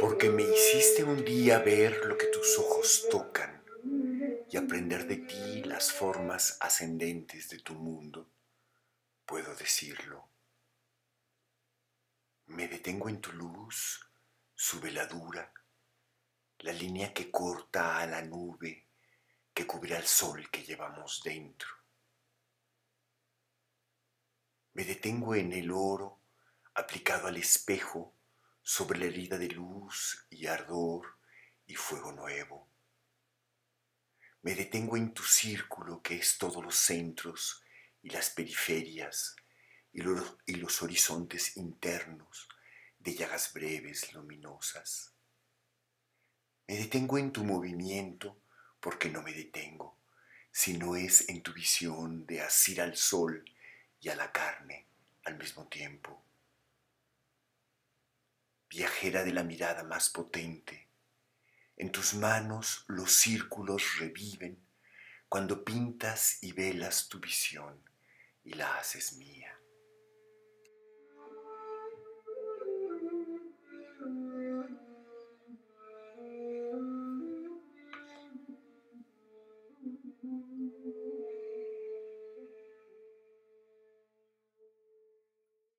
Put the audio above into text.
Quisiste un día ver lo que tus ojos tocan y aprender de ti las formas ascendentes de tu mundo. Puedo decirlo. Me detengo en tu luz, su veladura, la línea que corta a la nube que cubrirá el sol que llevamos dentro. Me detengo en el oro aplicado al espejo sobre la herida de luz y ardor y fuego nuevo. Me detengo en tu círculo que es todos los centros y las periferias y los, y los horizontes internos de llagas breves luminosas. Me detengo en tu movimiento porque no me detengo, sino es en tu visión de asir al sol y a la carne al mismo tiempo viajera de la mirada más potente. En tus manos los círculos reviven cuando pintas y velas tu visión y la haces mía.